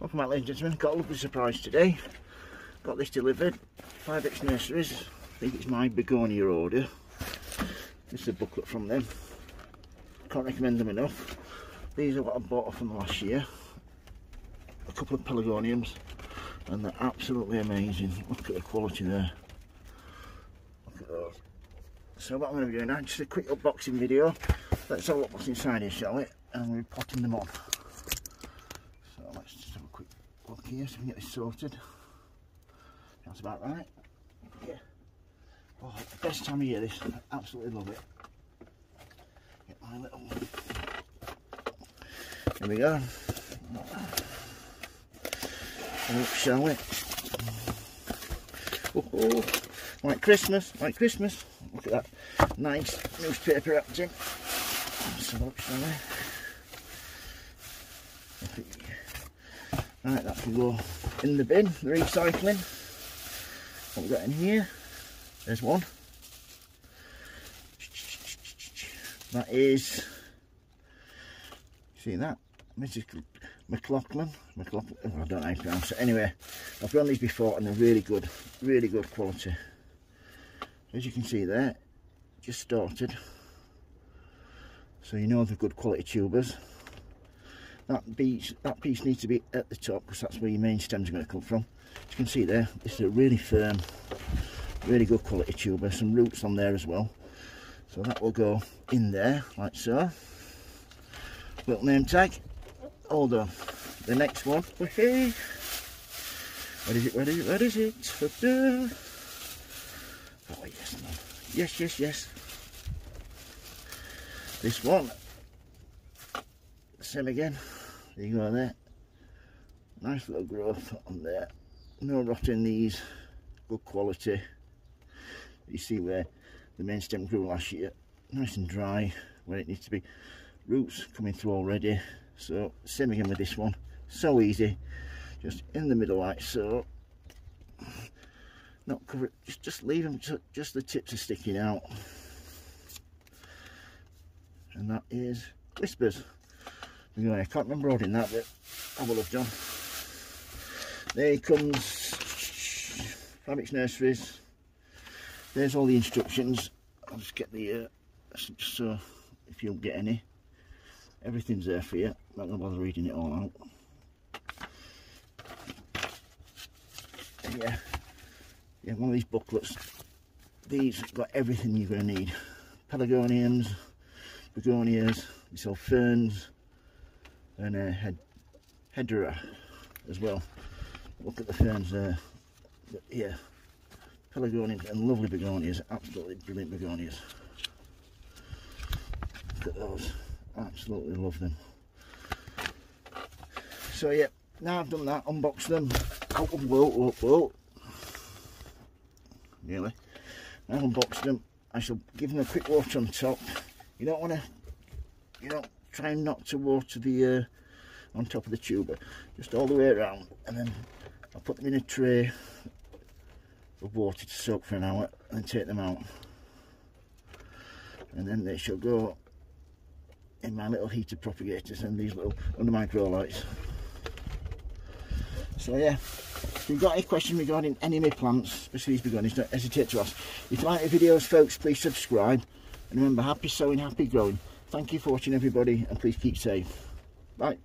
Welcome back ladies and gentlemen, got a lovely surprise today. Got this delivered, Fibrex Nurseries, I think it's my begonia order. This is a booklet from them. Can't recommend them enough. These are what I bought them last year. A couple of pelargoniums and they're absolutely amazing. Look at the quality there. Look at those. So what I'm going to be doing now, just a quick unboxing video. Let's have a look what's inside here, shall we? And we're potting them on here so we can get this sorted. That's about right. Yeah. Oh, best time of year this. I absolutely love it. Get my little one. Here we go. Oh, shall we? Oh, oh, like Christmas, like Christmas. Look at that nice newspaper wrapped in. So look, shall we? Right, that can go in the bin, the recycling. What we got in here? There's one. That is, see that? Mrs. McLaughlin. McLaughlin, oh, I don't know how to pronounce it. Anyway, I've run these before and they're really good, really good quality. As you can see there, just started. So you know they're good quality tubers that piece that piece needs to be at the top because that's where your main stems are going to come from. As you can see there this is a really firm really good quality tube some roots on there as well. So that will go in there like so. Little name tag. Hold on. The next one. What is it what is it what is it? Oh yes man yes yes yes. This one. Same again you go there. Nice little growth on there. No rot in these. Good quality. You see where the main stem grew last year. Nice and dry where it needs to be. Roots coming through already. So same again with this one. So easy. Just in the middle like so. Not cover it. Just, just leave them. Just the tips are sticking out. And that is Whispers. Anyway, I can't remember ordering that, but I will have done. There he comes Fibrex Nurseries. There's all the instructions. I'll just get the, uh, so if you don't get any, everything's there for you. I'm not going to bother reading it all out. Yeah, yeah, one of these booklets. These got everything you're going to need. Pelargoniums, begonias, these all ferns, and uh, a head, hedera as well. Look at the ferns there. Yeah, pelargoniums and lovely begonias, absolutely brilliant begonias. Look at those, absolutely love them. So yeah, now I've done that, unboxed them. Oh, whoa, whoa, whoa. Nearly. I've unboxed them. I shall give them a quick water on top. You don't want to, you don't try not to water the uh, on top of the tuber just all the way around and then I'll put them in a tray of water to soak for an hour and take them out. And then they shall go in my little heater propagators and these little under my grow lights. So yeah if you've got any questions regarding any of my plants especially these begonias don't hesitate to ask. If you like the videos folks please subscribe and remember happy sowing happy growing Thank you for watching everybody and please keep safe. Bye.